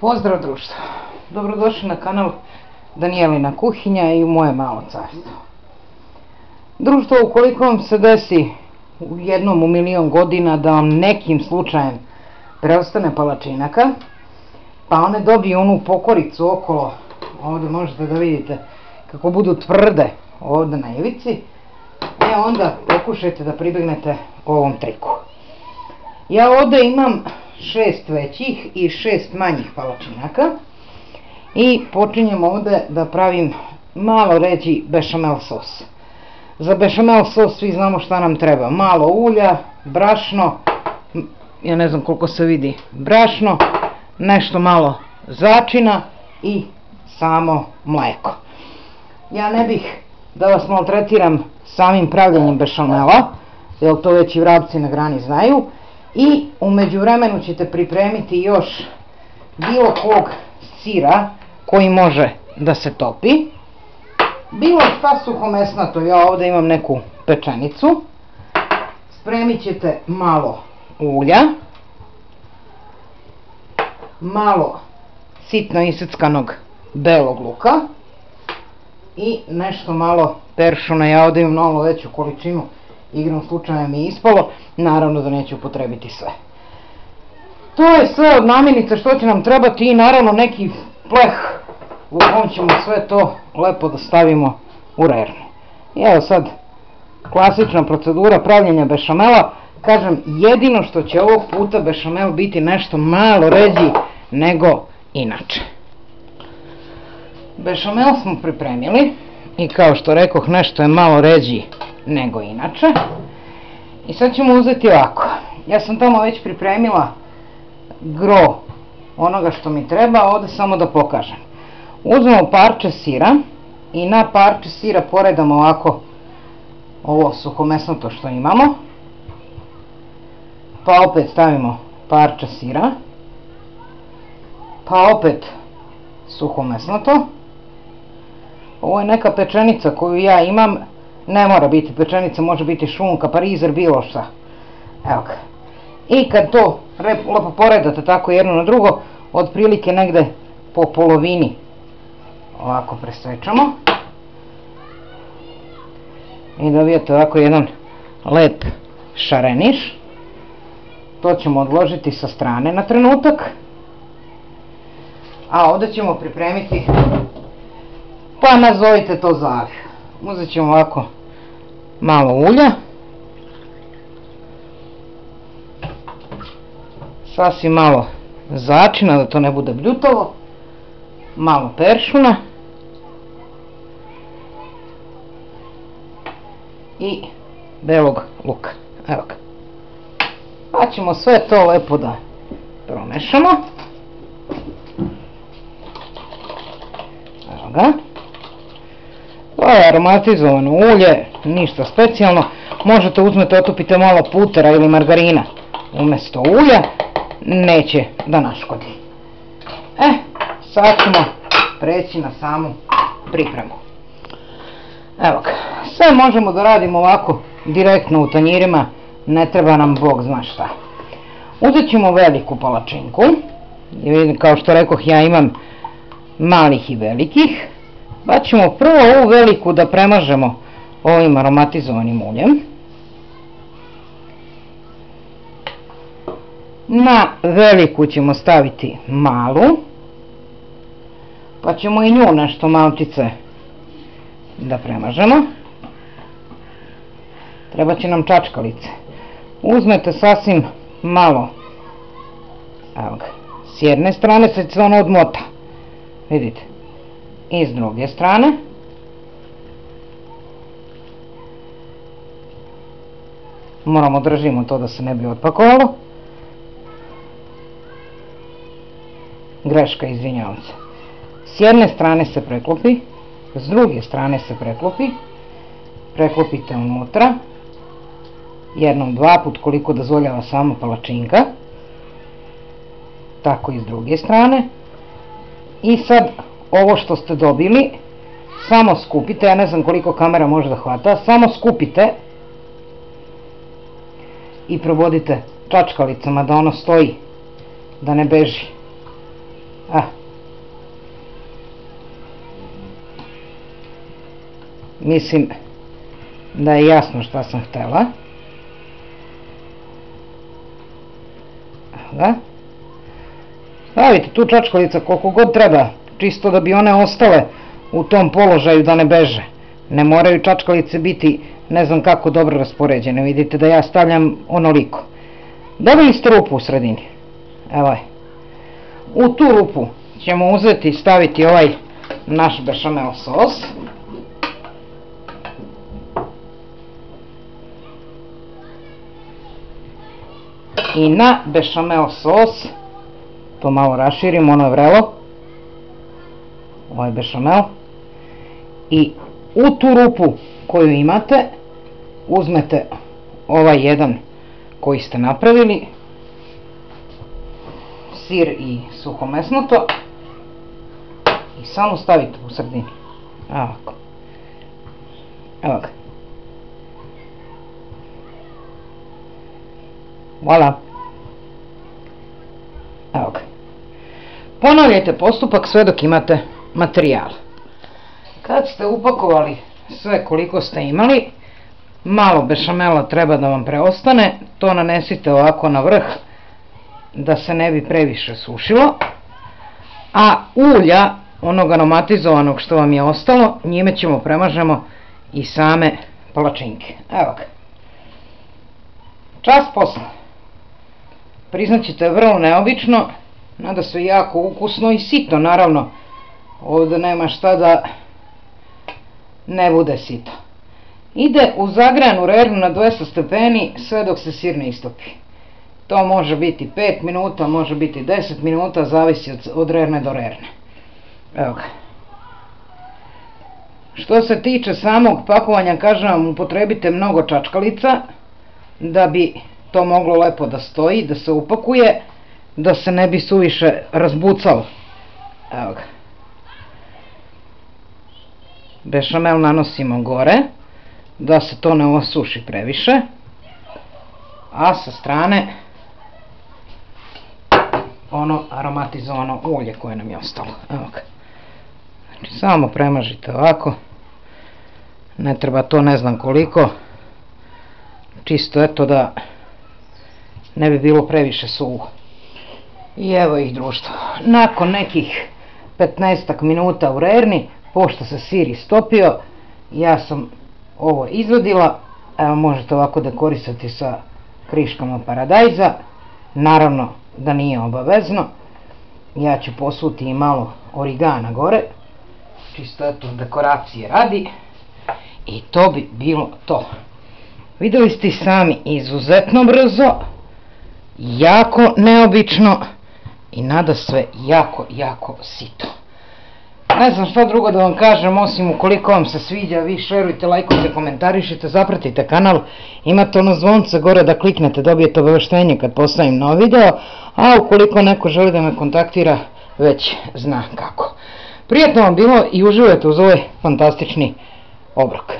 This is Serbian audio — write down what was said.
Pozdrav društvo. Dobrodošli na kanal Danijelina kuhinja i moje malo carstvo. Društvo, ukoliko vam se desi u jednom u milion godina da vam nekim slučajem preostane palačinaka, pa one dobiju onu pokoricu okolo, ovdje možete da vidite kako budu tvrde ovdje na ivici, e onda pokušajte da pribegnete ovom triku. Ja ovdje imam šest većih i šest manjih palačinaka i počinjem ovdje da pravim malo ređi bešamel sos. Za bešamel sos svi znamo šta nam treba. Malo ulja, brašno, ja ne znam koliko se vidi, brašno, nešto malo začina i samo mleko. Ja ne bih da vas maltretiram samim pravljenjem bešamela, jer to već i vrabci na grani znaju, i u međuvremenu ćete pripremiti još bilo kog sira koji može da se topi. Bilo šta suhomesnato, ja ovdje imam neku pečenicu. Spremit ćete malo ulja, malo sitno iseckanog belog luka i nešto malo peršuna, ja ovdje imam malo veću količinu igrom slučaja mi ispalo, naravno da neću upotrebiti sve. To je sve od namirnica što će nam trebati i naravno neki pleh u kom ćemo sve to lepo da stavimo u rernu. I evo sad klasična procedura pravljenja bešamela, kažem jedino što će ovog puta bešamel biti nešto malo ređi nego inače. Bešamel smo pripremili i kao što rekoh nešto je malo ređi nego inače. I sad ćemo uzeti ovako. Ja sam tamo već pripremila gro onoga što mi treba, ovdje samo da pokažem. Uzmemo parče sira i na parče sira poredamo ovako ovo suhomesnato što imamo. Pa opet stavimo parče sira. Pa opet suhomesnato. Ovo je neka pečenica koju ja imam ne mora biti pečenica, može biti šunka, parizer, bilo šta. Evo ga. I kad to lepo poredate tako jedno na drugo, otprilike negde po polovini ovako presečamo. I dobijete ovako jedan lep šareniš. To ćemo odložiti sa strane na trenutak. A ovdje ćemo pripremiti, pa nazovite to zaviju. Uzet ćemo ovako malo ulja. Sasvim malo začina da to ne bude bljutavo. Malo peršuna. I belog luka. Evo ga. Pa ćemo sve to lepo da promešamo. Evo ga. Je aromatizovano ulje, ništa specijalno. Možete uzmete, otupite malo putera ili margarina umjesto ulja, neće da naškodi. E, sad ćemo preći na samu pripremu. Evo ga, sve možemo da radimo ovako direktno u tanjirima, ne treba nam bog zna šta. Uzet ćemo veliku palačinku, kao što rekoh ja imam malih i velikih, pa ćemo prvo ovu veliku da premažemo ovim aromatizovanim uljem. Na veliku ćemo staviti malu. Pa ćemo i nju nešto malčice da premažemo. Treba će nam čačkalice. Uzmete sasvim malo. Evo ga. S jedne strane se ono odmota. Vidite i s druge strane. Moramo držimo to da se ne bi otpakovalo. Greška, izvinjavam se. S jedne strane se preklopi, s druge strane se preklopi. Preklopite unutra. Jednom, dva put koliko dozvoljava sama palačinka. Tako i s druge strane. I sad ovo što ste dobili samo skupite, ja ne znam koliko kamera može da hvata, samo skupite i probodite čačkalicama da ono stoji, da ne beži. Ah. Mislim da je jasno šta sam htela. Da? Stavite tu čačkalica koliko god treba, čisto da bi one ostale u tom položaju da ne beže. Ne moraju čačkalice biti ne znam kako dobro raspoređene, vidite da ja stavljam onoliko. Dobili ste rupu u sredini. Evo je. U tu rupu ćemo uzeti i staviti ovaj naš bešamel sos. I na bešamel sos to malo raširim, ono je vrelo. Ovaj bešamel. I u tu rupu koju imate uzmete ovaj jedan koji ste napravili sir i suho mesnato i samo stavite u sredini ovako. Evo ga. Voila. Evo ga. Ponavljajte postupak sve dok imate materijal. Kad ste upakovali sve koliko ste imali malo bešamela treba da vam preostane to nanesite ovako na vrh da se ne bi previše sušilo a ulja onog aromatizovanog što vam je ostalo njime ćemo premažemo i same palačinke. Evo ga. Čas posle priznaćete vrlo neobično nada se jako ukusno i sito naravno ovde nema šta da ne bude sito ide u zagranu rernu na 200 stepeni sve dok se sir ne istopi to može biti 5 minuta, može biti 10 minuta, zavisi od, od rerne do rerne. Evo ga. Što se tiče samog pakovanja, kažem vam, upotrebite mnogo čačkalica, da bi to moglo lepo da stoji, da se upakuje, da se ne bi suviše razbucalo. Evo ga. Bešamel nanosimo gore, da se to ne osuši previše, a sa strane ono aromatizovano ulje koje nam je ostalo. Evo ga. Znači, samo premažite ovako. Ne treba to ne znam koliko. Čisto eto da ne bi bilo previše suvo. I evo ih društvo. Nakon nekih 15 minuta u rerni, pošto se sir istopio, ja sam ovo izvadila. Evo možete ovako koristite sa kriškama paradajza. Naravno, da nije obavezno. Ja ću posuti i malo origana gore, čisto eto dekoracije radi. I to bi bilo to. Videli ste sami izuzetno brzo, jako neobično i nada sve jako, jako sito. Ne znam šta drugo da vam kažem, osim ukoliko vam se sviđa, vi šerujte, lajkujte, komentarišite, zapratite kanal, imate ono zvonce gore da kliknete, dobijete obaveštenje kad postavim nov video, a ukoliko neko želi da me kontaktira, već zna kako. Prijetno vam bilo i uživajte uz ovaj fantastični obrok.